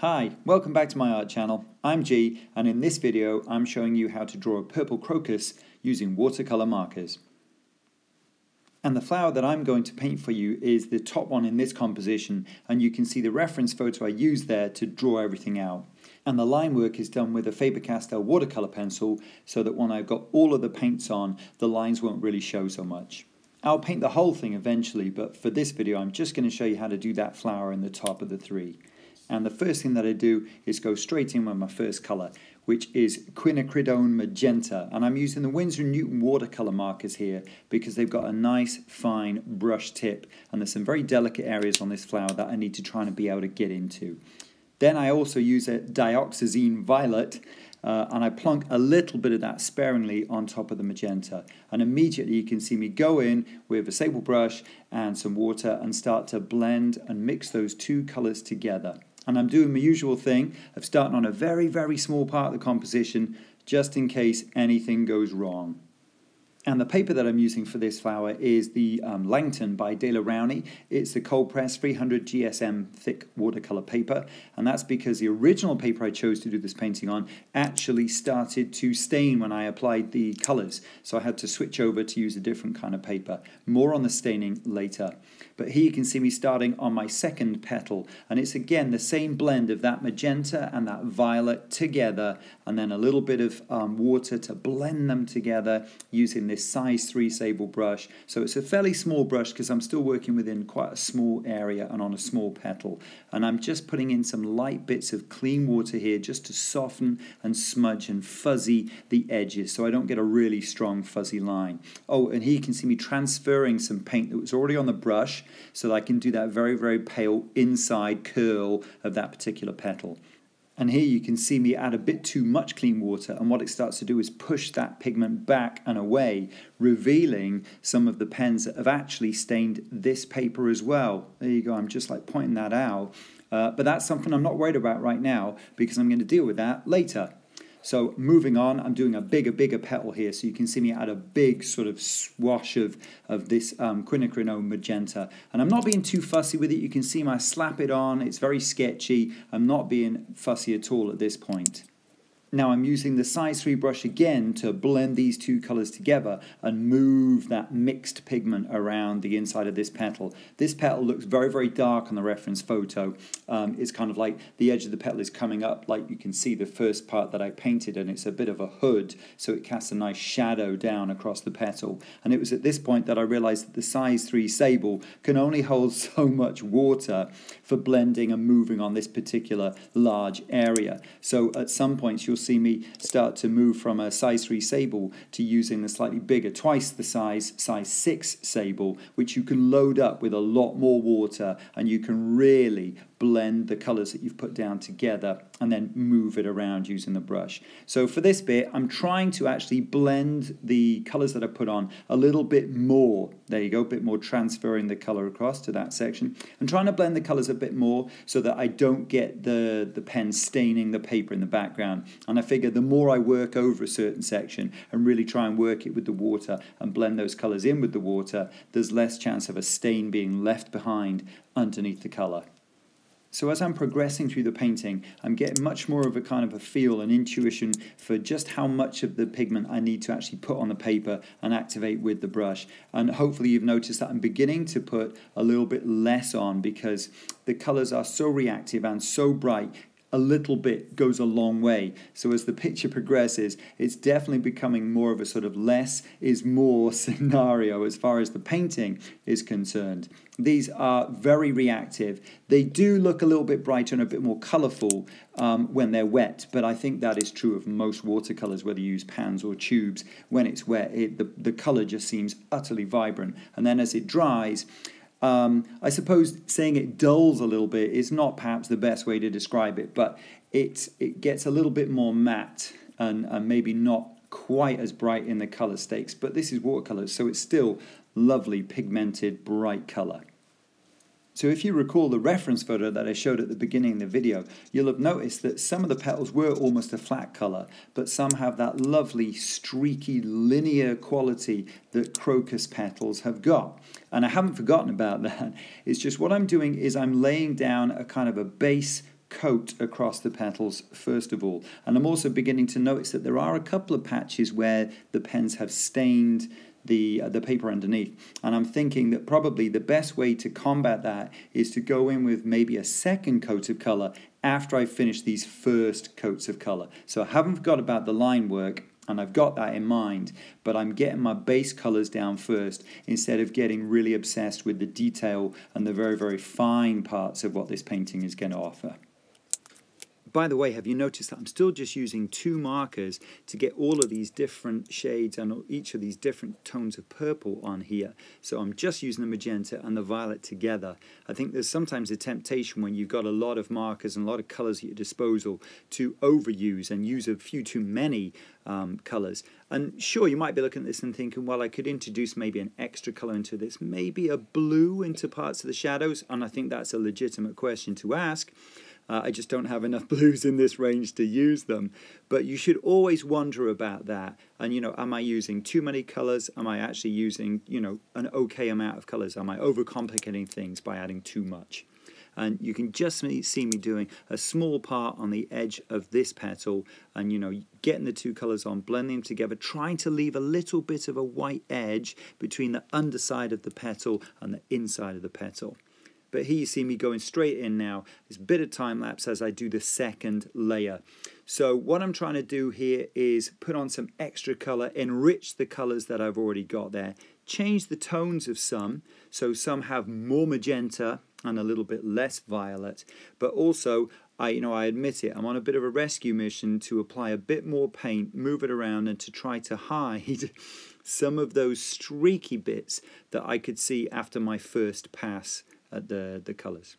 Hi, welcome back to my art channel. I'm Gee and in this video I'm showing you how to draw a purple crocus using watercolor markers. And the flower that I'm going to paint for you is the top one in this composition and you can see the reference photo I used there to draw everything out. And the line work is done with a Faber-Castell watercolor pencil so that when I've got all of the paints on the lines won't really show so much. I'll paint the whole thing eventually but for this video I'm just going to show you how to do that flower in the top of the three. And the first thing that I do is go straight in with my first colour, which is quinacridone magenta. And I'm using the Winsor & Newton watercolour markers here because they've got a nice fine brush tip and there's some very delicate areas on this flower that I need to try and be able to get into. Then I also use a dioxazine violet uh, and I plunk a little bit of that sparingly on top of the magenta. And immediately you can see me go in with a sable brush and some water and start to blend and mix those two colours together and I'm doing my usual thing of starting on a very, very small part of the composition just in case anything goes wrong. And the paper that I'm using for this flower is the um, Langton by Daler Rowney. It's the cold press 300 GSM thick watercolor paper, and that's because the original paper I chose to do this painting on actually started to stain when I applied the colors. So I had to switch over to use a different kind of paper. More on the staining later. But here you can see me starting on my second petal, and it's again the same blend of that magenta and that violet together, and then a little bit of um, water to blend them together using this this size 3 sable brush. So it's a fairly small brush because I'm still working within quite a small area and on a small petal. And I'm just putting in some light bits of clean water here just to soften and smudge and fuzzy the edges so I don't get a really strong fuzzy line. Oh, and here you can see me transferring some paint that was already on the brush so that I can do that very, very pale inside curl of that particular petal. And here you can see me add a bit too much clean water and what it starts to do is push that pigment back and away, revealing some of the pens that have actually stained this paper as well. There you go, I'm just like pointing that out. Uh, but that's something I'm not worried about right now because I'm going to deal with that later. So moving on, I'm doing a bigger, bigger petal here. So you can see me add a big sort of swash of, of this um, quinacridone magenta. And I'm not being too fussy with it. You can see my slap it on. It's very sketchy. I'm not being fussy at all at this point. Now I'm using the size 3 brush again to blend these two colours together and move that mixed pigment around the inside of this petal. This petal looks very, very dark on the reference photo. Um, it's kind of like the edge of the petal is coming up like you can see the first part that I painted and it's a bit of a hood so it casts a nice shadow down across the petal. And it was at this point that I realised that the size 3 sable can only hold so much water for blending and moving on this particular large area. So at some points you'll see me start to move from a size 3 sable to using the slightly bigger, twice the size, size 6 sable, which you can load up with a lot more water and you can really blend the colors that you've put down together and then move it around using the brush. So for this bit, I'm trying to actually blend the colors that I put on a little bit more. There you go, a bit more transferring the color across to that section. I'm trying to blend the colors a bit more so that I don't get the, the pen staining the paper in the background. And I figure the more I work over a certain section and really try and work it with the water and blend those colors in with the water, there's less chance of a stain being left behind underneath the color. So as I'm progressing through the painting, I'm getting much more of a kind of a feel and intuition for just how much of the pigment I need to actually put on the paper and activate with the brush. And hopefully you've noticed that I'm beginning to put a little bit less on because the colors are so reactive and so bright a little bit goes a long way. So as the picture progresses, it's definitely becoming more of a sort of less is more scenario as far as the painting is concerned. These are very reactive. They do look a little bit brighter and a bit more colourful um, when they're wet, but I think that is true of most watercolours, whether you use pans or tubes. When it's wet, it, the, the colour just seems utterly vibrant. And then as it dries, um, I suppose saying it dulls a little bit is not perhaps the best way to describe it, but it, it gets a little bit more matte and, and maybe not quite as bright in the color stakes, but this is watercolor, so it's still lovely pigmented bright color. So if you recall the reference photo that I showed at the beginning of the video, you'll have noticed that some of the petals were almost a flat color, but some have that lovely streaky linear quality that crocus petals have got. And I haven't forgotten about that. It's just what I'm doing is I'm laying down a kind of a base coat across the petals first of all. And I'm also beginning to notice that there are a couple of patches where the pens have stained the uh, the paper underneath. And I'm thinking that probably the best way to combat that is to go in with maybe a second coat of color after I finish these first coats of color. So I haven't forgot about the line work and I've got that in mind, but I'm getting my base colors down first instead of getting really obsessed with the detail and the very, very fine parts of what this painting is going to offer. By the way, have you noticed that I'm still just using two markers to get all of these different shades and each of these different tones of purple on here. So I'm just using the magenta and the violet together. I think there's sometimes a temptation when you've got a lot of markers and a lot of colors at your disposal to overuse and use a few too many um, colors. And sure, you might be looking at this and thinking, well, I could introduce maybe an extra color into this, maybe a blue into parts of the shadows. And I think that's a legitimate question to ask. Uh, I just don't have enough blues in this range to use them. But you should always wonder about that. And, you know, am I using too many colors? Am I actually using, you know, an okay amount of colors? Am I overcomplicating things by adding too much? and you can just see me doing a small part on the edge of this petal and you know getting the two colors on blending them together trying to leave a little bit of a white edge between the underside of the petal and the inside of the petal but here you see me going straight in now. It's a bit of time lapse as I do the second layer. So what I'm trying to do here is put on some extra color, enrich the colors that I've already got there, change the tones of some. So some have more magenta and a little bit less violet, but also I, you know, I admit it, I'm on a bit of a rescue mission to apply a bit more paint, move it around, and to try to hide some of those streaky bits that I could see after my first pass at the, the colours.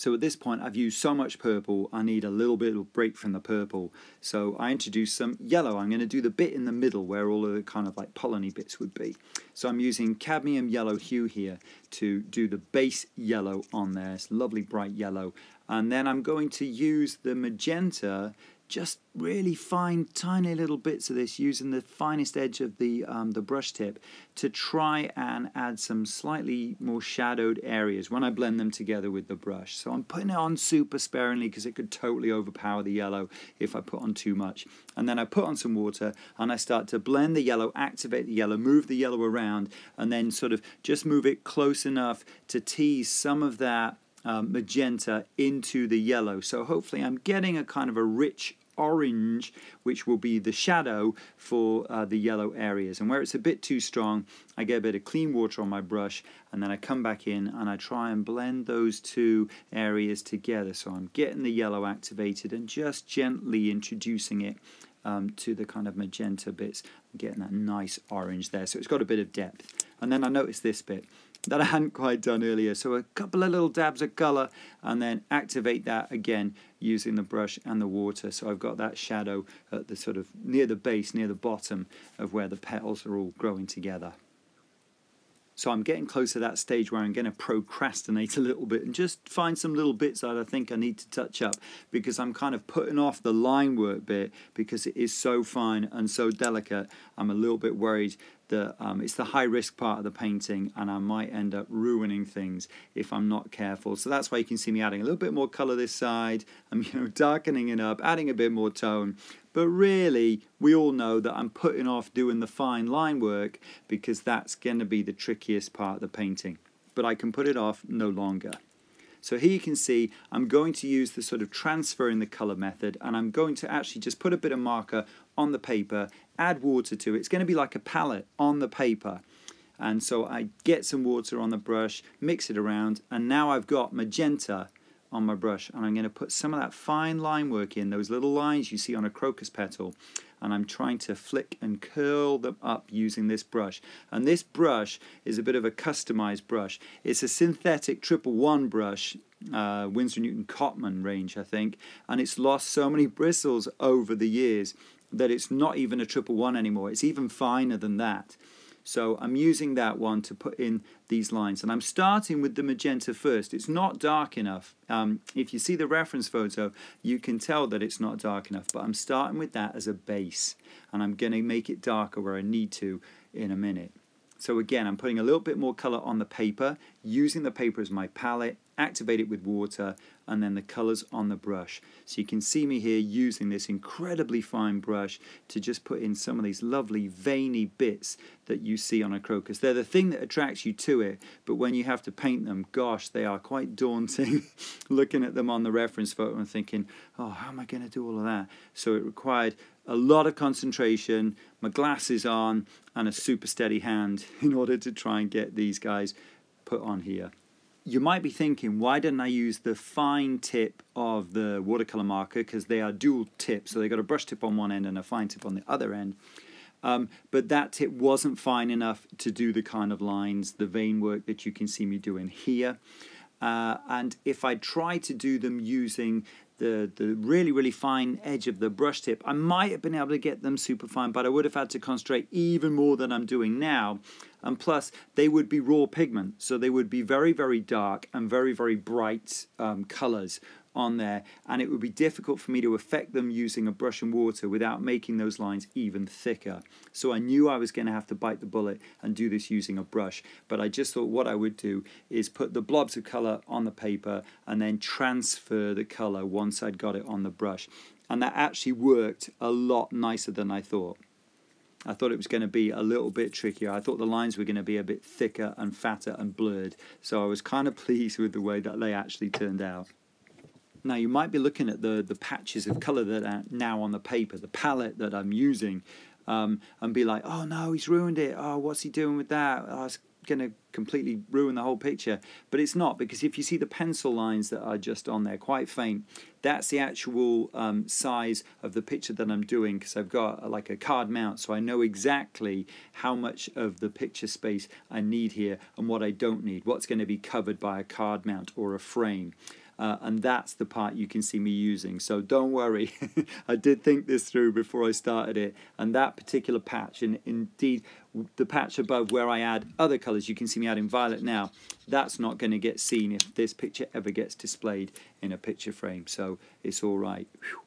So at this point I've used so much purple I need a little bit of break from the purple so I introduced some yellow. I'm going to do the bit in the middle where all of the kind of like polleny bits would be. So I'm using cadmium yellow hue here to do the base yellow on there. It's lovely bright yellow and then I'm going to use the magenta just really fine, tiny little bits of this using the finest edge of the, um, the brush tip to try and add some slightly more shadowed areas when I blend them together with the brush. So I'm putting it on super sparingly because it could totally overpower the yellow if I put on too much. And then I put on some water and I start to blend the yellow, activate the yellow, move the yellow around, and then sort of just move it close enough to tease some of that um, magenta into the yellow. So hopefully I'm getting a kind of a rich orange, which will be the shadow for uh, the yellow areas. And where it's a bit too strong, I get a bit of clean water on my brush and then I come back in and I try and blend those two areas together. So I'm getting the yellow activated and just gently introducing it um, to the kind of magenta bits, getting that nice orange there. So it's got a bit of depth. And then I notice this bit that I hadn't quite done earlier. So a couple of little dabs of colour and then activate that again using the brush and the water. So I've got that shadow at the sort of near the base, near the bottom of where the petals are all growing together. So I'm getting close to that stage where I'm going to procrastinate a little bit and just find some little bits that I think I need to touch up because I'm kind of putting off the line work bit because it is so fine and so delicate. I'm a little bit worried um, it's the high risk part of the painting and I might end up ruining things if I'm not careful. So that's why you can see me adding a little bit more color this side. I'm you know darkening it up, adding a bit more tone. But really, we all know that I'm putting off doing the fine line work because that's going to be the trickiest part of the painting. But I can put it off no longer. So here you can see I'm going to use the sort of transferring the color method and I'm going to actually just put a bit of marker on the paper, add water to it. It's going to be like a palette on the paper. And so I get some water on the brush, mix it around, and now I've got magenta on my brush and I'm going to put some of that fine line work in, those little lines you see on a crocus petal and I'm trying to flick and curl them up using this brush. And this brush is a bit of a customized brush. It's a synthetic triple one brush, uh, Winsor Newton Cotman range I think, and it's lost so many bristles over the years that it's not even a triple one anymore. It's even finer than that. So I'm using that one to put in these lines. And I'm starting with the magenta first. It's not dark enough. Um, if you see the reference photo, you can tell that it's not dark enough. But I'm starting with that as a base. And I'm going to make it darker where I need to in a minute. So again, I'm putting a little bit more color on the paper, using the paper as my palette, activate it with water, and then the colors on the brush. So you can see me here using this incredibly fine brush to just put in some of these lovely veiny bits that you see on a crocus. They're the thing that attracts you to it, but when you have to paint them, gosh, they are quite daunting looking at them on the reference photo and thinking, oh, how am I going to do all of that? So it required a lot of concentration, my glasses on, and a super steady hand in order to try and get these guys put on here you might be thinking, why didn't I use the fine tip of the watercolor marker? Because they are dual tips, so they've got a brush tip on one end and a fine tip on the other end. Um, but that tip wasn't fine enough to do the kind of lines, the vein work that you can see me doing here. Uh, and if I try to do them using the, the really, really fine edge of the brush tip, I might have been able to get them super fine, but I would have had to concentrate even more than I'm doing now. And plus, they would be raw pigment, so they would be very, very dark and very, very bright um, colors on there and it would be difficult for me to affect them using a brush and water without making those lines even thicker. So I knew I was going to have to bite the bullet and do this using a brush but I just thought what I would do is put the blobs of colour on the paper and then transfer the colour once I'd got it on the brush and that actually worked a lot nicer than I thought. I thought it was going to be a little bit trickier. I thought the lines were going to be a bit thicker and fatter and blurred. So I was kind of pleased with the way that they actually turned out. Now you might be looking at the, the patches of colour that are now on the paper, the palette that I'm using, um, and be like, oh no, he's ruined it. Oh, what's he doing with that? Oh, it's going to completely ruin the whole picture. But it's not, because if you see the pencil lines that are just on there, quite faint, that's the actual um, size of the picture that I'm doing, because I've got uh, like a card mount, so I know exactly how much of the picture space I need here and what I don't need, what's going to be covered by a card mount or a frame uh, and that's the part you can see me using. So don't worry, I did think this through before I started it, and that particular patch, and indeed the patch above where I add other colours, you can see me adding violet now, that's not going to get seen if this picture ever gets displayed in a picture frame, so it's all right. Whew.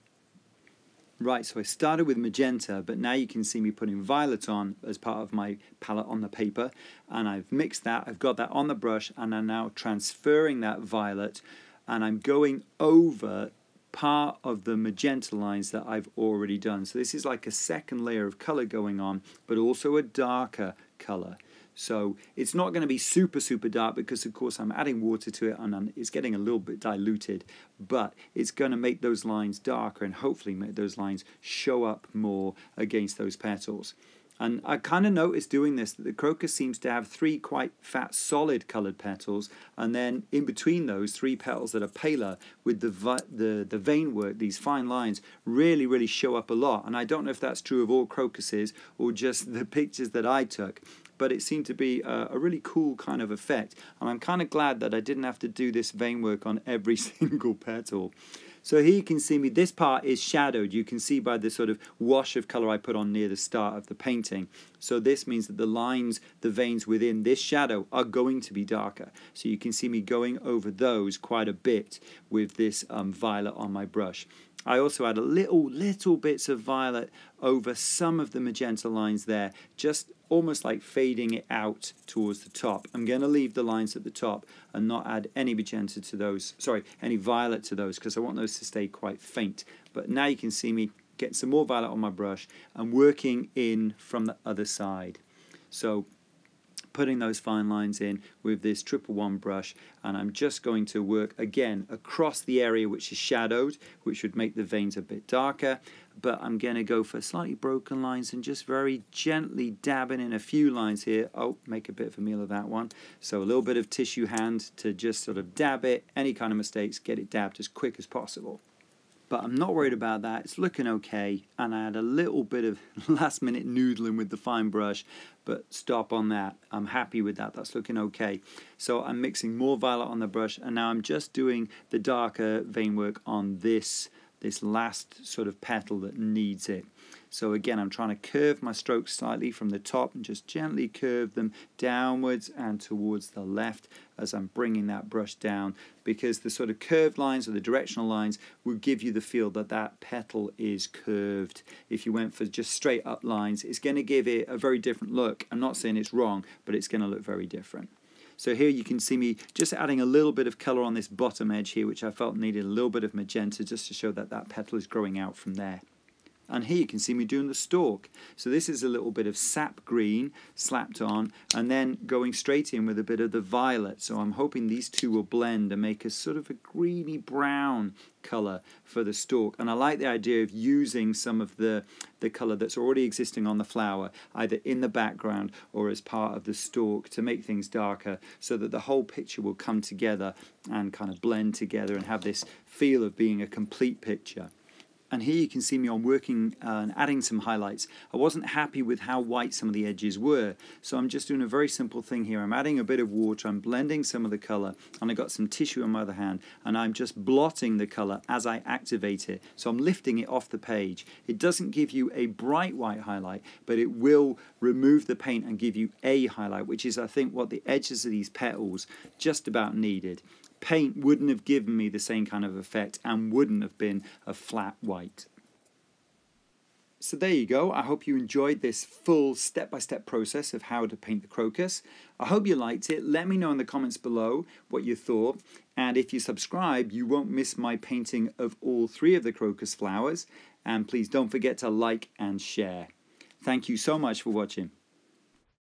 Right, so I started with magenta, but now you can see me putting violet on as part of my palette on the paper, and I've mixed that, I've got that on the brush, and I'm now transferring that violet and I'm going over part of the magenta lines that I've already done. So this is like a second layer of color going on, but also a darker color. So it's not going to be super, super dark because, of course, I'm adding water to it and it's getting a little bit diluted, but it's going to make those lines darker and hopefully make those lines show up more against those petals. And I kind of noticed doing this that the crocus seems to have three quite fat, solid coloured petals, and then in between those, three petals that are paler with the, the, the vein work, these fine lines, really, really show up a lot. And I don't know if that's true of all crocuses or just the pictures that I took but it seemed to be a, a, really cool kind of effect. And I'm kind of glad that I didn't have to do this vein work on every single petal. So here you can see me, this part is shadowed. You can see by the sort of wash of color I put on near the start of the painting. So this means that the lines, the veins within this shadow are going to be darker. So you can see me going over those quite a bit with this um, violet on my brush. I also add a little, little bits of violet over some of the magenta lines there, just almost like fading it out towards the top. I'm going to leave the lines at the top and not add any magenta to those, sorry, any violet to those because I want those to stay quite faint. But now you can see me getting some more violet on my brush and working in from the other side. So putting those fine lines in with this triple one brush. And I'm just going to work again across the area which is shadowed which would make the veins a bit darker. But I'm going to go for slightly broken lines and just very gently dabbing in a few lines here. Oh make a bit of a meal of that one. So a little bit of tissue hand to just sort of dab it. Any kind of mistakes get it dabbed as quick as possible but I'm not worried about that. It's looking okay, and I had a little bit of last minute noodling with the fine brush, but stop on that. I'm happy with that. That's looking okay. So I'm mixing more violet on the brush, and now I'm just doing the darker vein work on this this last sort of petal that needs it. So again, I'm trying to curve my strokes slightly from the top and just gently curve them downwards and towards the left as I'm bringing that brush down because the sort of curved lines or the directional lines will give you the feel that that petal is curved. If you went for just straight up lines, it's going to give it a very different look. I'm not saying it's wrong, but it's going to look very different. So here you can see me just adding a little bit of colour on this bottom edge here, which I felt needed a little bit of magenta just to show that that petal is growing out from there. And here you can see me doing the stalk. So this is a little bit of sap green slapped on and then going straight in with a bit of the violet. So I'm hoping these two will blend and make a sort of a greeny brown colour for the stalk. And I like the idea of using some of the, the colour that's already existing on the flower, either in the background or as part of the stalk to make things darker so that the whole picture will come together and kind of blend together and have this feel of being a complete picture. And here you can see me on working uh, and adding some highlights. I wasn't happy with how white some of the edges were, so I'm just doing a very simple thing here. I'm adding a bit of water, I'm blending some of the color, and I got some tissue on my other hand, and I'm just blotting the color as I activate it. So I'm lifting it off the page. It doesn't give you a bright white highlight, but it will remove the paint and give you a highlight, which is I think what the edges of these petals just about needed paint wouldn't have given me the same kind of effect and wouldn't have been a flat white. So there you go. I hope you enjoyed this full step-by-step process of how to paint the crocus. I hope you liked it. Let me know in the comments below what you thought. And if you subscribe, you won't miss my painting of all three of the crocus flowers. And please don't forget to like and share. Thank you so much for watching.